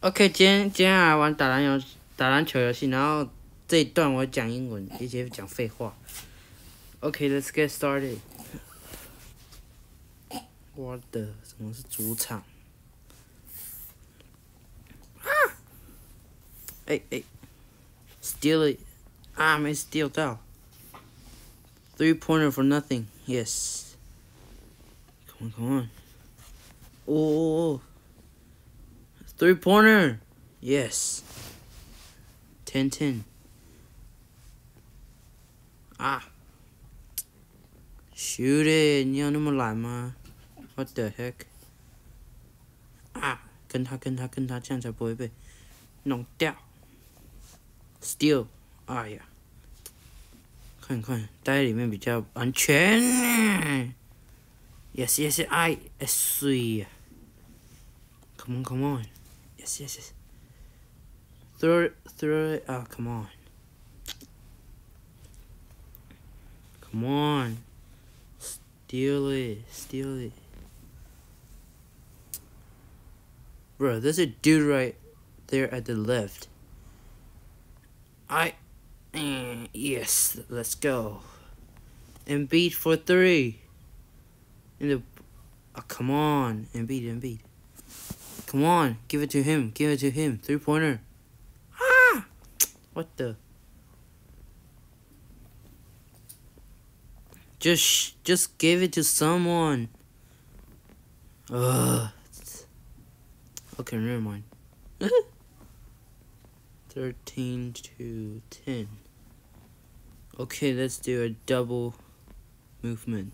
OK，今天今天来玩打篮游打篮球游戏，然后这一段我讲英文，一些讲废话。OK，let's、get started。我的，什么是主场？啊！哎哎，steal it！啊，没 steal 到。Three pointer for nothing. Yes. Come on, come on. Oh. Three pointer. Yes. 10 10. Ah. Shoot it. 你要那么懒吗？What the heck? 啊，跟他跟他跟他，这样才不会被弄掉。Steal. 哎呀。看看，待在里面比较安全。Yes, yes, I, 水呀。Come on, come on. Yes, yes, yes. Throw it, throw it. Oh, come on. Come on. Steal it, steal it. Bro, there's a dude right there at the left. I and yes, let's go. And beat for three. In the oh, come on, and beat and beat. Come on, give it to him. Give it to him. Three pointer. Ah, what the? Just, just give it to someone. Ugh. Okay, never mind. 13 to 10. Okay, let's do a double movement.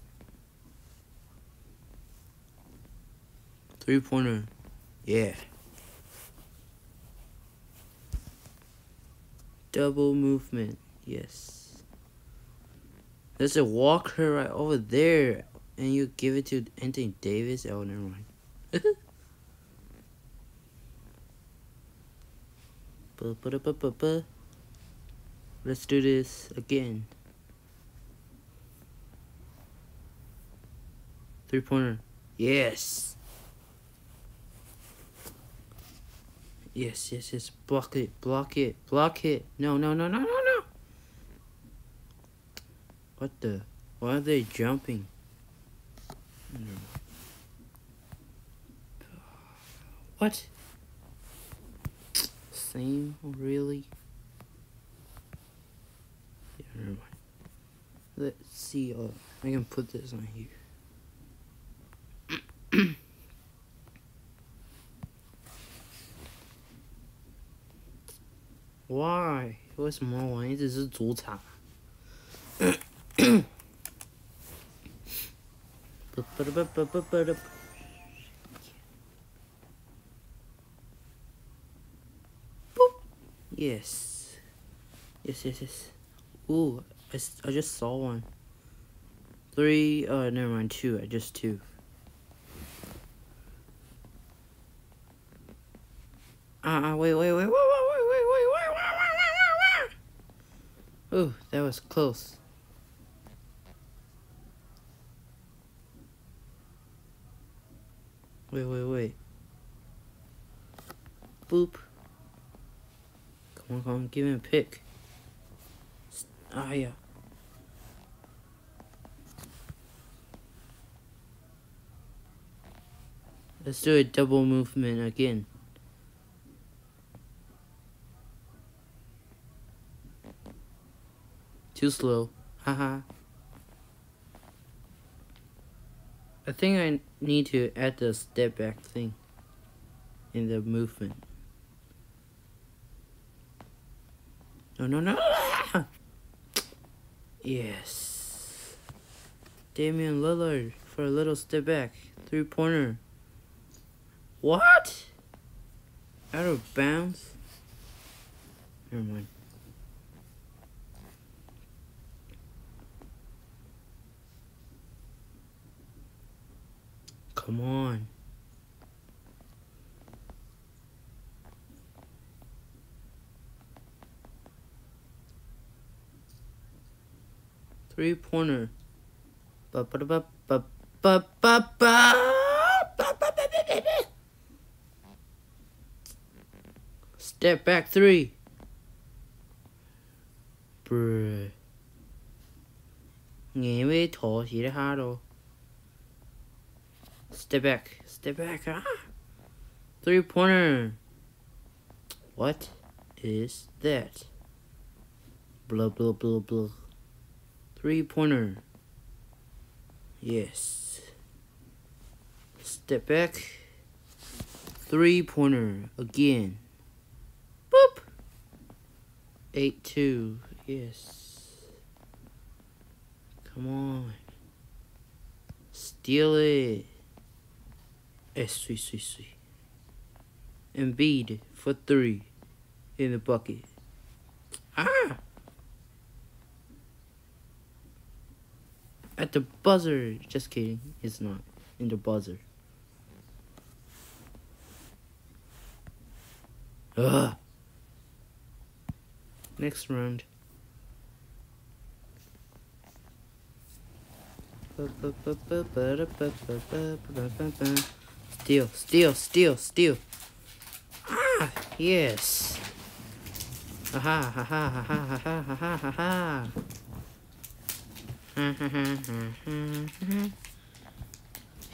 Three pointer. Yeah. Double movement. Yes. There's a walker right over there. And you give it to Anthony Davis? Oh, never mind. Let's do this again. Three pointer. Yes. Yes, yes, yes. Block it, block it, block it. No, no, no, no, no, no. What the? Why are they jumping? What? same, really? Yeah, never mind. Let's see, uh, I can put this on here. Why？为什么我一直是主场？Yes. Yes, yes, yes. Ooh, I, I just saw one. Three, oh, never mind, two, I just two. Ah, uh, wait, wait, wait, wait, wait. Ooh, that was close. Wait, wait, wait. Boop. Come on, come on, give me a pick. Ah, yeah. Let's do a double movement again. Too slow. Haha. I think I need to add the step back thing in the movement. No, no, no. yes. Damian Lillard for a little step back. Three pointer. What? Out of bounds? Never mind. Come on. three pointer. Ba ba ba ba ba ba ba. Step back three. Bruh. Nghe với thổ chỉ đã ha đâu. Step back. Step back. Ah. Three pointer. What is that? Blah blah blah blah. Three pointer. Yes. Step back. Three pointer again. Boop. Eight two. Yes. Come on. Steal it. Sweet. Embiid for three in the bucket. Ah! At the buzzer. Just kidding. It's not in the buzzer. Ugh. Next round. Steal, steal, steal, steal. Ah, yes. Aha, ha ha ha ha ha ha ha ha ha.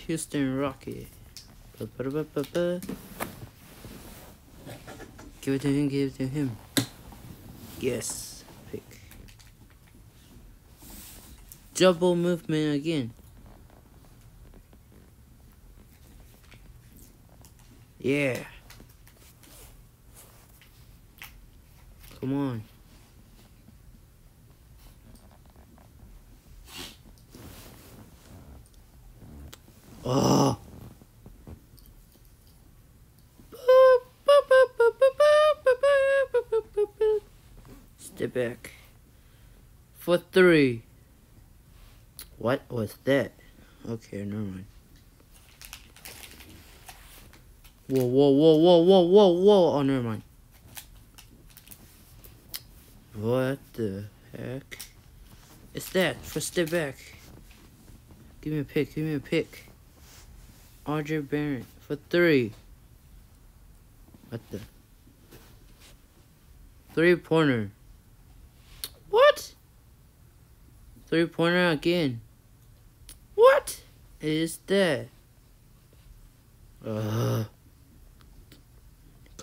Houston Rocket. Give it to him, give it to him. Yes. Pick. Double movement again. Yeah. Come on. Oh. Step back. For three. What was that? Okay, never mind. Whoa, whoa, whoa, whoa, whoa, whoa, whoa. Oh, never mind. What the heck? It's that for step back. Give me a pick, give me a pick. RJ Barrett for three. What the? Three pointer. What? Three pointer again. What is that? Ugh.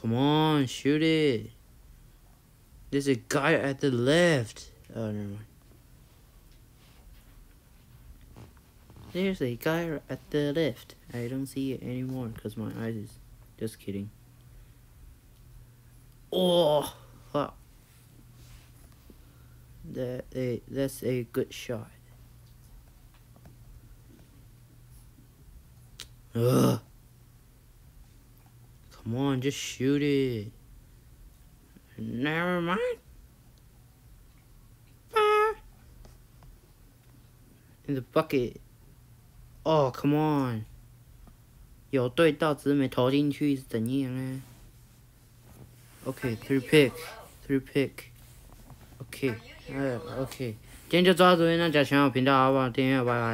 Come on, shoot it. There's a guy at the left. Oh, never mind. There's a guy at the left. I don't see it anymore because my eyes is just kidding. Oh, wow. That a that's a good shot. Ugh. Come on, just shoot it. Never mind. Ah. In the bucket. Oh, come on. 有对到只是没投进去是怎样呢？OK, three pick, three pick. OK, 哎，OK，今天就到这边，那家全好频道好不好？订阅，拜拜。